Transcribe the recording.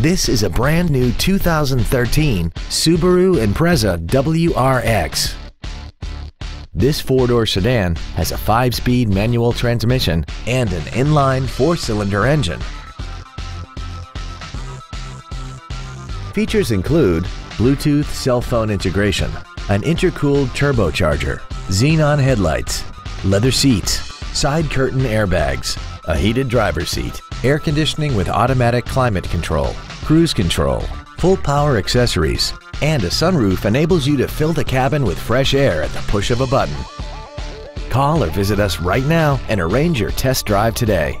This is a brand new 2013 Subaru Impreza WRX. This four-door sedan has a five-speed manual transmission and an inline four-cylinder engine. Features include Bluetooth cell phone integration, an intercooled turbocharger, xenon headlights, leather seats, side curtain airbags, a heated driver's seat, air conditioning with automatic climate control, cruise control, full power accessories, and a sunroof enables you to fill the cabin with fresh air at the push of a button. Call or visit us right now and arrange your test drive today.